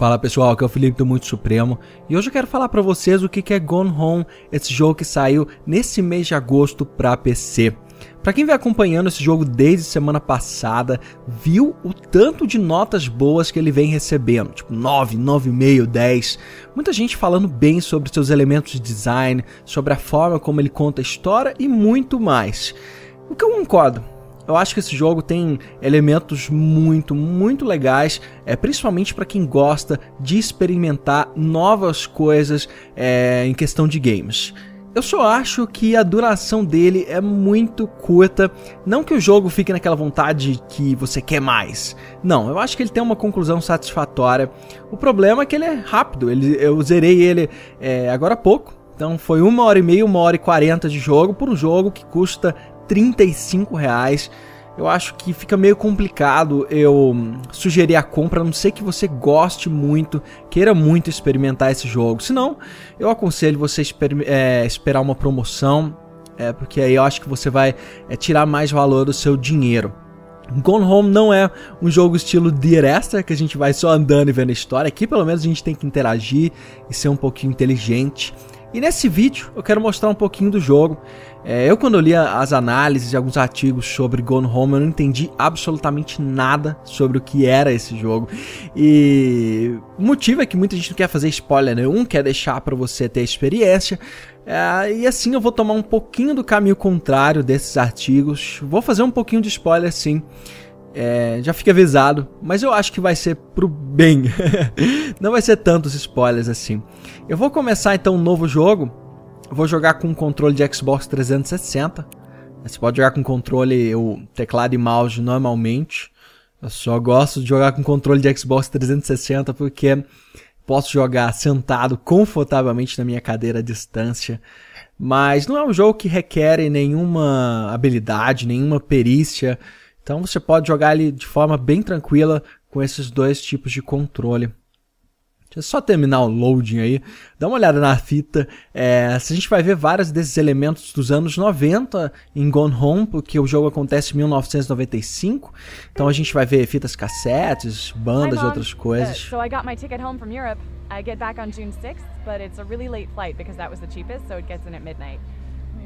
Fala pessoal, aqui é o Felipe do Muito Supremo e hoje eu quero falar para vocês o que é Gone Home, esse jogo que saiu nesse mês de agosto para PC. Para quem vem acompanhando esse jogo desde semana passada, viu o tanto de notas boas que ele vem recebendo, tipo 9, 9,5, 10. Muita gente falando bem sobre seus elementos de design, sobre a forma como ele conta a história e muito mais. O que eu concordo, eu acho que esse jogo tem elementos muito, muito legais, é, principalmente para quem gosta de experimentar novas coisas é, em questão de games. Eu só acho que a duração dele é muito curta. Não que o jogo fique naquela vontade que você quer mais. Não, eu acho que ele tem uma conclusão satisfatória. O problema é que ele é rápido. Ele, eu zerei ele é, agora há pouco. Então foi uma hora e meia, uma hora e quarenta de jogo por um jogo que custa 35 reais. Eu acho que fica meio complicado eu sugerir a compra, a não ser que você goste muito, queira muito experimentar esse jogo. Senão, eu aconselho você é, esperar uma promoção, é, porque aí eu acho que você vai é, tirar mais valor do seu dinheiro. Gone Home não é um jogo estilo Dear que a gente vai só andando e vendo a história. Aqui, pelo menos, a gente tem que interagir e ser um pouquinho inteligente. E nesse vídeo eu quero mostrar um pouquinho do jogo. É, eu quando eu li as análises e alguns artigos sobre Gone Home, eu não entendi absolutamente nada sobre o que era esse jogo. E o motivo é que muita gente não quer fazer spoiler nenhum, quer deixar para você ter a experiência. É, e assim eu vou tomar um pouquinho do caminho contrário desses artigos. Vou fazer um pouquinho de spoiler sim. É, já fica avisado, mas eu acho que vai ser pro bem. não vai ser tantos spoilers assim. Eu vou começar então um novo jogo. Vou jogar com o controle de Xbox 360. Você pode jogar com controle, o teclado e mouse normalmente. Eu só gosto de jogar com controle de Xbox 360 porque posso jogar sentado confortavelmente na minha cadeira à distância. Mas não é um jogo que requer nenhuma habilidade, nenhuma perícia. Então você pode jogar ele de forma bem tranquila com esses dois tipos de controle. Deixa eu só terminar o loading aí. Dá uma olhada na fita. É, a gente vai ver vários desses elementos dos anos 90 em Gone Home, porque o jogo acontece em 1995. Então a gente vai ver fitas cassetes, bandas e outras coisas. Uh, so I got my ticket home from Europe. I get back on June 6th, but it's a really late flight because that was the cheapest, so it gets in at midnight.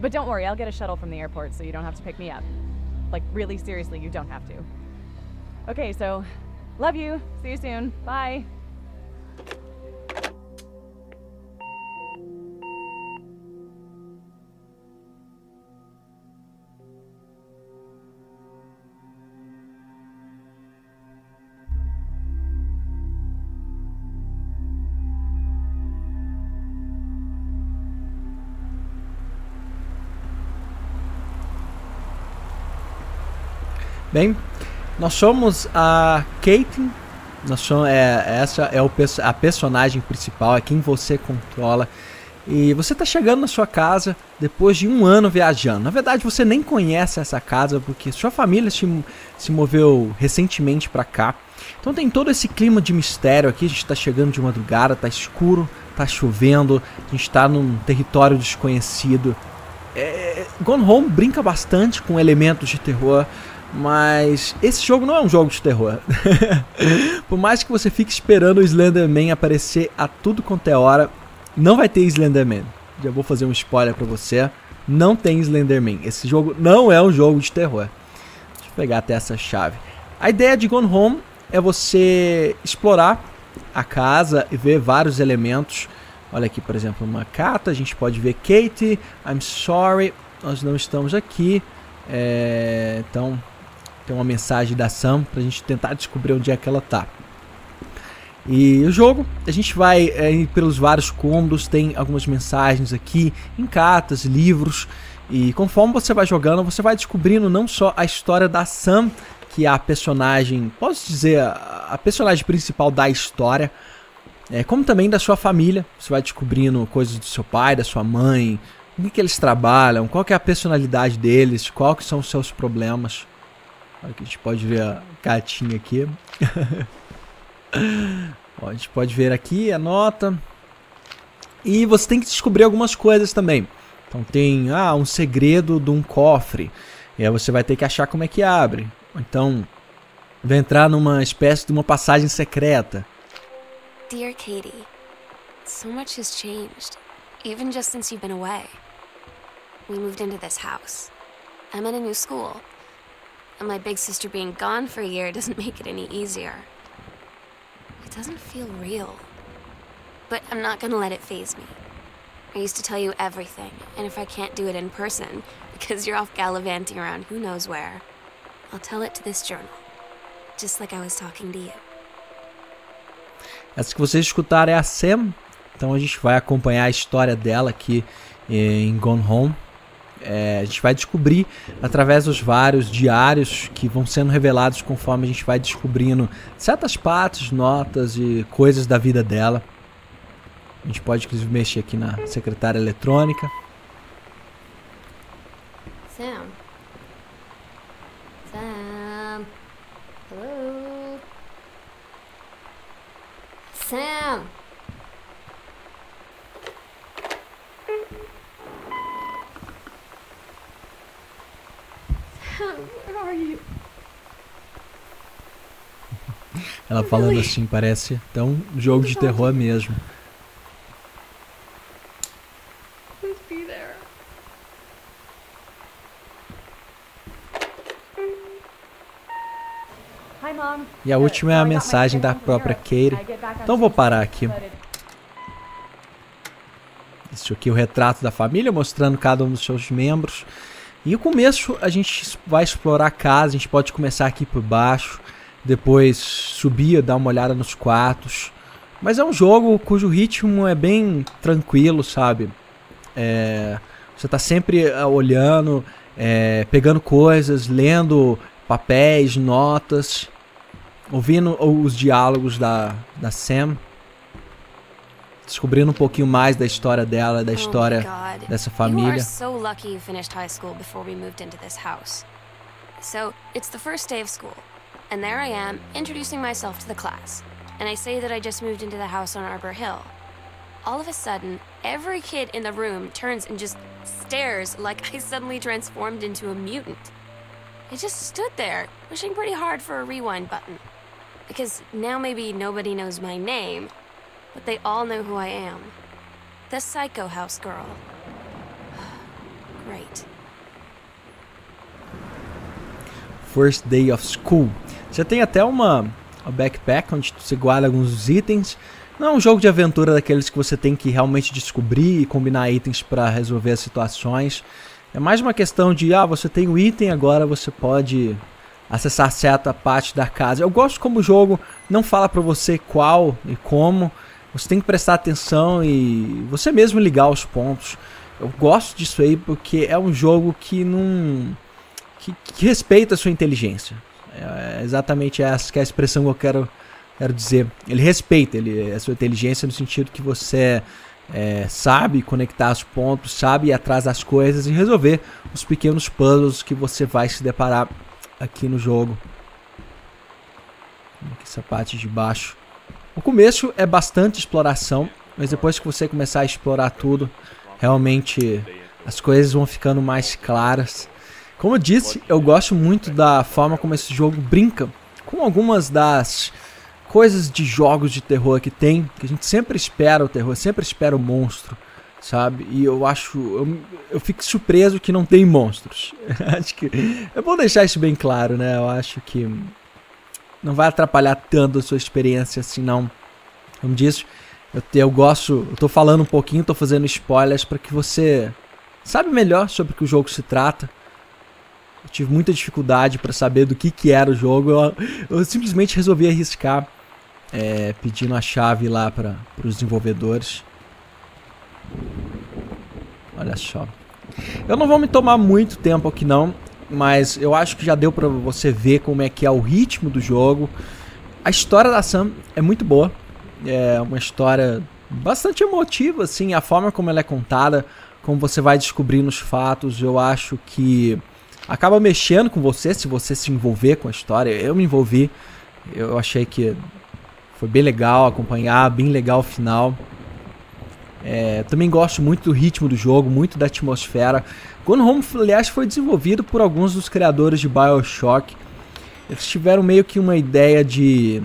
But don't worry, I'll get a shuttle from the airport so you don't have to pick me up. Like, really, seriously, you don't have to. Okay, so, love you. See you soon. Bye. Bem, nós somos a Kate, nós somos, é, essa é o, a personagem principal, é quem você controla. E você está chegando na sua casa depois de um ano viajando. Na verdade, você nem conhece essa casa porque sua família se, se moveu recentemente para cá. Então tem todo esse clima de mistério aqui. A gente está chegando de madrugada, tá escuro, tá chovendo, a gente está num território desconhecido. É, Gone Home brinca bastante com elementos de terror. Mas esse jogo não é um jogo de terror. Por mais que você fique esperando o Slenderman aparecer a tudo quanto é hora, não vai ter Slenderman. Já vou fazer um spoiler pra você. Não tem Slenderman. Esse jogo não é um jogo de terror. Deixa eu pegar até essa chave. A ideia de Gone Home é você explorar a casa e ver vários elementos. Olha aqui, por exemplo, uma carta. A gente pode ver Kate, I'm sorry, nós não estamos aqui. É, então, tem uma mensagem da Sam pra gente tentar descobrir onde é que ela tá. E o jogo, a gente vai é, pelos vários cômodos, tem algumas mensagens aqui, em cartas, livros, e conforme você vai jogando, você vai descobrindo não só a história da Sam, que é a personagem, posso dizer, a personagem principal da história, é, como também da sua família. Você vai descobrindo coisas do seu pai, da sua mãe, o que, que eles trabalham, qual é a personalidade deles, que são os seus problemas. Aqui a gente pode ver a gatinha aqui. Ó, a gente pode ver aqui a nota. E você tem que descobrir algumas coisas também. Então tem ah, um segredo de um cofre. E aí você vai ter que achar como é que abre. Então vai entrar numa espécie de uma passagem secreta. Dear Katie, so much has changed, even just since you've been away. We moved into this house. I'm in a new school. And my big sister being gone for a year doesn't make it any easier. It doesn't feel real. But I'm not gonna let it phase me. I used to tell you everything, and if I can't do it in person, because you're off gallivanting around who knows where, I'll tell it to this journal. Just like I was talking to you. Essa que vocês escutaram é a Sam. Então a gente vai acompanhar a história dela aqui eh, em Gone Home. É, a gente vai descobrir através dos vários diários que vão sendo revelados conforme a gente vai descobrindo certas partes, notas e coisas da vida dela. A gente pode inclusive mexer aqui na secretária eletrônica. Sam. Sam. Hello. Sam. Sam, Ela falando assim, parece um jogo de terror mesmo. E a última é a mensagem da própria Katie. Então vou parar aqui. Isso aqui é o retrato da família, mostrando cada um dos seus membros. E o começo a gente vai explorar a casa, a gente pode começar aqui por baixo, depois subir, dar uma olhada nos quartos. Mas é um jogo cujo ritmo é bem tranquilo, sabe? É, você está sempre ah, olhando, é, pegando coisas, lendo papéis, notas, ouvindo os diálogos da, da Sam, descobrindo um pouquinho mais da história dela, da história oh my God. dessa família. so lucky you finished high school before we moved into this house. So, it's the first day of school, and there I am, introducing myself to the class. And I say that I just moved into the house on Arbor Hill. All of a sudden, every kid in the room turns and just stares like I suddenly transformed into a mutant. I just stood there, wishing pretty hard for a rewind button. Because now maybe nobody knows my name, but they all know who I am. The Psycho House Girl. Great. First Day of School. Você tem até uma, uma backpack onde você guarda alguns itens. Não é um jogo de aventura daqueles que você tem que realmente descobrir e combinar itens para resolver as situações. É mais uma questão de, ah, você tem o item, agora você pode acessar certa parte da casa. Eu gosto como o jogo não fala para você qual e como. Você tem que prestar atenção e você mesmo ligar os pontos. Eu gosto disso aí porque é um jogo que não que, que respeita a sua inteligência. É exatamente essa que é a expressão que eu quero, quero dizer. Ele respeita ele, a sua inteligência no sentido que você é, sabe conectar os pontos, sabe ir atrás das coisas e resolver os pequenos puzzles que você vai se deparar aqui no jogo. Aqui essa parte de baixo. O começo é bastante exploração, mas depois que você começar a explorar tudo, realmente as coisas vão ficando mais claras. Como eu disse, eu gosto muito da forma como esse jogo brinca com algumas das coisas de jogos de terror que tem, que a gente sempre espera o terror, sempre espera o monstro, sabe? E eu acho, eu, eu fico surpreso que não tem monstros. acho que é bom deixar isso bem claro, né? Eu acho que não vai atrapalhar tanto a sua experiência assim, não. Como disse, eu, eu gosto, eu tô falando um pouquinho, tô fazendo spoilers para que você sabe melhor sobre o que o jogo se trata. Eu tive muita dificuldade para saber do que, que era o jogo. Eu, eu simplesmente resolvi arriscar é, pedindo a chave lá para os desenvolvedores. Olha só. Eu não vou me tomar muito tempo aqui não, mas eu acho que já deu para você ver como é que é o ritmo do jogo. A história da Sam é muito boa. É uma história bastante emotiva, assim, a forma como ela é contada, como você vai descobrindo os fatos, eu acho que acaba mexendo com você se você se envolver com a história. Eu me envolvi, eu achei que foi bem legal acompanhar, bem legal o final. É, também gosto muito do ritmo do jogo, muito da atmosfera. Gone Home, aliás, foi desenvolvido por alguns dos criadores de Bioshock. Eles tiveram meio que uma ideia de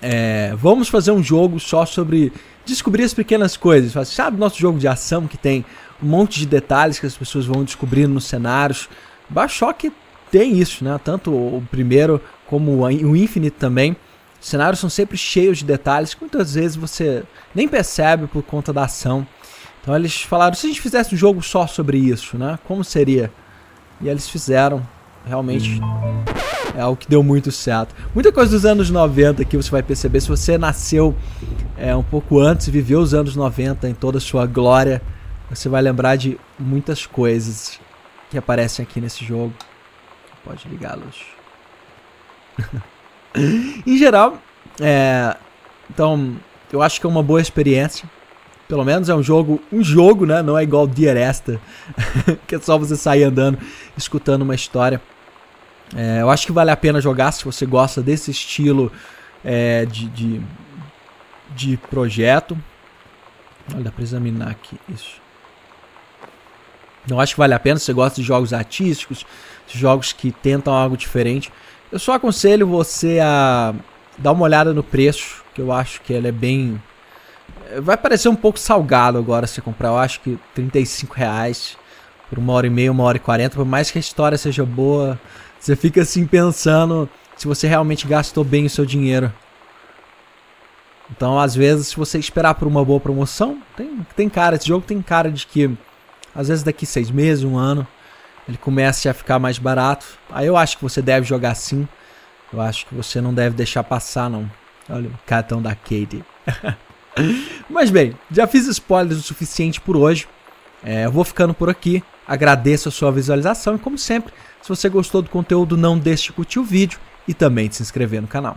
é, vamos fazer um jogo só sobre descobrir as pequenas coisas. Sabe nosso jogo de ação que tem um monte de detalhes que as pessoas vão descobrindo nos cenários? Bioshock tem isso, né? Tanto o primeiro como o Infinite também. Os cenários são sempre cheios de detalhes que muitas vezes você nem percebe por conta da ação. Então eles falaram, se a gente fizesse um jogo só sobre isso, né? Como seria? E eles fizeram. Realmente é algo que deu muito certo. Muita coisa dos anos 90 que você vai perceber. Se você nasceu é, um pouco antes e viveu os anos 90 em toda a sua glória, você vai lembrar de muitas coisas que aparecem aqui nesse jogo. Pode luz. em geral, é, então eu acho que é uma boa experiência. Pelo menos é um jogo, um jogo, né? Não é igual Dear Esther, que é só você sair andando, escutando uma história. É, eu acho que vale a pena jogar se você gosta desse estilo é, de, de, de, projeto. Olha, dá pra examinar aqui isso. Eu acho que vale a pena se você gosta de jogos artísticos, jogos que tentam algo diferente. Eu só aconselho você a dar uma olhada no preço, que eu acho que ele é bem. Vai parecer um pouco salgado agora se comprar. Eu acho que 35 reais por uma hora e meia, uma hora e quarenta. Por mais que a história seja boa, você fica assim pensando se você realmente gastou bem o seu dinheiro. Então, às vezes, se você esperar por uma boa promoção, tem, tem cara, esse jogo tem cara de que, às vezes daqui seis meses, um ano, ele começa a ficar mais barato. Aí eu acho que você deve jogar sim. Eu acho que você não deve deixar passar, não. Olha o cartão da Katie. Mas bem, já fiz spoilers o suficiente por hoje. É, eu vou ficando por aqui. Agradeço a sua visualização e, como sempre, se você gostou do conteúdo, não deixe de curtir o vídeo e também de se inscrever no canal.